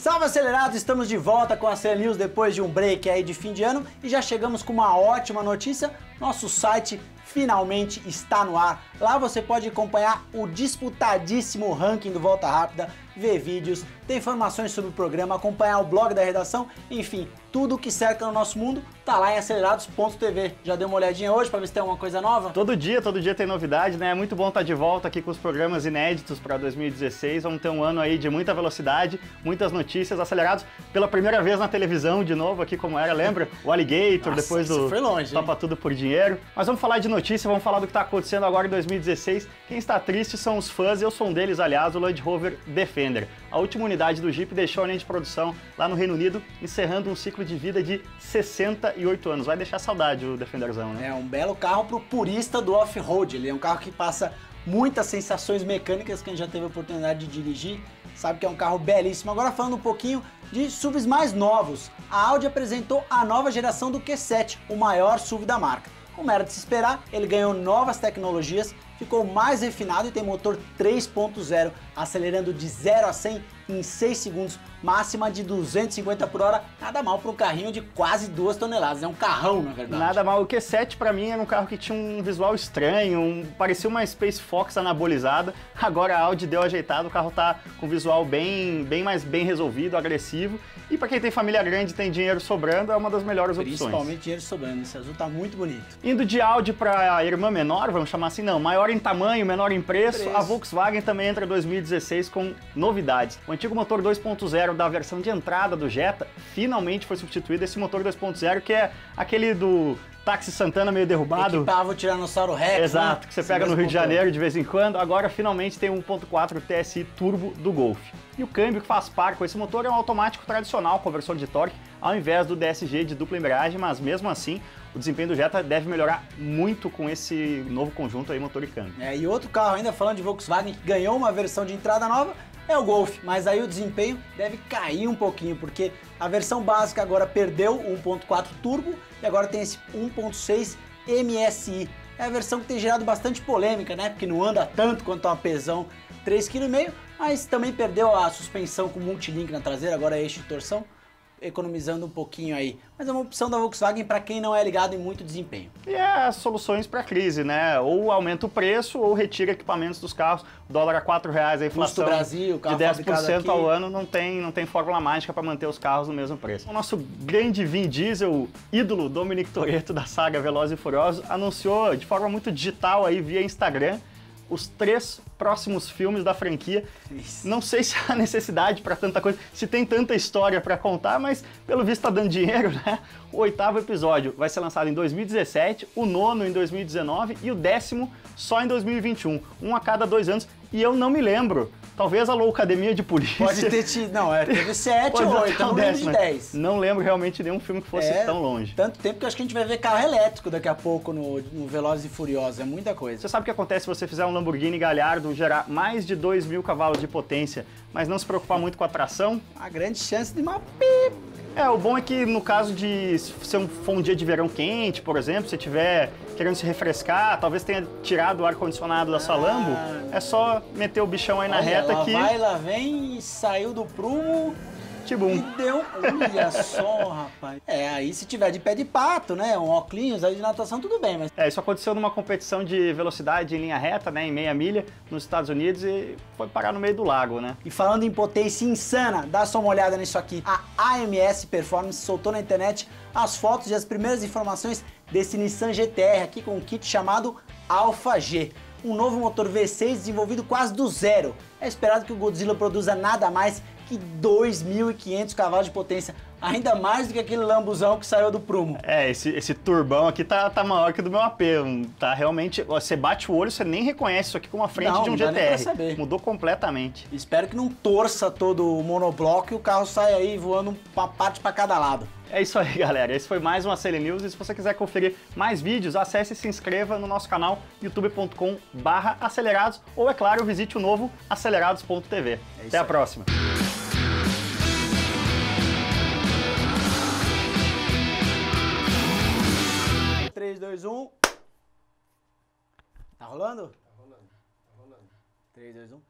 Salve acelerados, estamos de volta com a CL News depois de um break aí de fim de ano e já chegamos com uma ótima notícia. Nosso site finalmente está no ar. Lá você pode acompanhar o disputadíssimo ranking do Volta Rápida, ver vídeos, ter informações sobre o programa, acompanhar o blog da redação, enfim, tudo que cerca no nosso mundo tá lá em acelerados.tv. Já deu uma olhadinha hoje para ver se tem alguma coisa nova? Todo dia, todo dia tem novidade, né? É muito bom estar de volta aqui com os programas inéditos para 2016. Vamos ter um ano aí de muita velocidade, muitas notícias acelerados pela primeira vez na televisão de novo aqui como era, lembra? O Alligator, Nossa, depois isso do foi longe, Topa Tudo por Dinheiro. Mas vamos falar de notícia, vamos falar do que está acontecendo agora em 2016. Quem está triste são os fãs, eu sou um deles, aliás, o Land Rover Defender. A última unidade do Jeep deixou a linha de produção lá no Reino Unido, encerrando um ciclo de vida de 68 anos. Vai deixar saudade o Defenderzão, né? É um belo carro pro purista do off-road. Ele é um carro que passa muitas sensações mecânicas, quem já teve a oportunidade de dirigir sabe que é um carro belíssimo. Agora falando um pouquinho de SUVs mais novos. A Audi apresentou a nova geração do Q7, o maior SUV da marca. Como era de se esperar, ele ganhou novas tecnologias, ficou mais refinado e tem motor 3.0, acelerando de 0 a 100 em 6 segundos, máxima de 250 por hora. Nada mal para um carrinho de quase 2 toneladas, é um carrão na verdade. Nada mal. O Q7 para mim era um carro que tinha um visual estranho, um, parecia uma Space Fox anabolizada. Agora a Audi deu ajeitado, o carro tá com visual bem, bem mais bem resolvido, agressivo. E para quem tem família grande e tem dinheiro sobrando, é uma das melhores opções. Principalmente dinheiro sobrando, esse azul tá muito bonito. Indo de Audi para a irmã menor, vamos chamar assim, não, maior em tamanho, menor em preço, Preço. a Volkswagen também entra em 2016 com novidades. O antigo motor 2.0 da versão de entrada do Jetta finalmente foi substituído esse motor 2.0 que é aquele do táxi Santana meio derrubado. Equipava o Tiranossauro Rex, Exato, né? que você pega no Rio de motor. Janeiro de vez em quando. Agora finalmente tem um 1.4 TSI turbo do Golf. E o câmbio que faz par com esse motor é um automático tradicional, conversor de torque, ao invés do DSG de dupla embreagem, mas mesmo assim o desempenho do Jetta deve melhorar muito com esse novo conjunto aí, motor e câmbio. É, e outro carro ainda falando de Volkswagen que ganhou uma versão de entrada nova é o Golf, mas aí o desempenho deve cair um pouquinho, porque a versão básica agora perdeu o 1.4 turbo e agora tem esse 1.6 MSI. É a versão que tem gerado bastante polêmica, né? Porque não anda tanto quanto uma pesão 3,5 kg, mas também perdeu a suspensão com multilink na traseira, agora é eixo de torção, economizando um pouquinho aí. Mas é uma opção da Volkswagen para quem não é ligado em muito desempenho. E é as soluções para a crise, né? Ou aumenta o preço ou retira equipamentos dos carros. O dólar a R$ reais, a inflação Brasil, carro de 10% fabricado ao ano não tem, não tem fórmula mágica para manter os carros no mesmo preço. O nosso grande Vin Diesel, ídolo Dominic Toretto da saga Velozes e Furiosos, anunciou de forma muito digital aí via Instagram os três próximos filmes da franquia. Isso. Não sei se há necessidade para tanta coisa, se tem tanta história para contar, mas pelo visto tá dando dinheiro, né? O oitavo episódio vai ser lançado em 2017, o nono em 2019 e o décimo só em 2021, um a cada dois anos. E eu não me lembro. Talvez a Loucademia de Polícia. Pode ter tido. Não, é, teve 7 Pode ou até 8, eu o não lembro de décimo, 10. Não lembro realmente de nenhum filme que fosse É, tão longe. Tanto tempo que acho que a gente vai ver carro elétrico daqui a pouco no, no Velozes e Furiosos. É muita coisa. Você sabe o que acontece se você fizer um Lamborghini Gallardo gerar mais de 2 mil cavalos de potência, mas não se preocupar muito com a tração? A grande chance de uma pip. É, o bom é que no caso de ser um, for um dia de verão quente, por exemplo, se estiver querendo se refrescar, talvez tenha tirado o ar-condicionado da sua Lambo, é só meter o bichão aí na reta lá que vai, lá vem saiu do prumo e tibum. deu. Olha só, rapaz. É, aí se tiver de pé de pato, né? Um óculos aí de natação, tudo bem, mas É, isso aconteceu numa competição de velocidade em linha reta, né, em meia milha, nos Estados Unidos e foi parar no meio do lago, né? E falando em potência insana, dá só uma olhada nisso aqui. A AMS Performance soltou na internet as fotos e as primeiras informações desse Nissan GTR aqui com um kit chamado Alpha G. Um novo motor V6 desenvolvido quase do zero. É esperado que o Godzilla produza nada mais que 2.500 cavalos de potência, ainda mais do que aquele lambuzão que saiu do prumo. É, esse, esse turbão aqui tá, tá maior que o do meu AP. Tá realmente. Você bate o olho, você nem reconhece isso aqui como a frente Não, de um não dá GTR. saber. Mudou completamente. Espero que não torça todo o monobloco e o carro saia aí voando uma parte para cada lado. É isso aí, galera. Esse foi mais um Acele News. E se você quiser conferir mais vídeos, acesse e se inscreva no nosso canal youtube.com barra acelerados ou, é claro, visite o novo acelerados.tv. Até isso a aí. próxima. 2, 1. Tá rolando? Tá rolando, tá rolando. 3, 2, 1.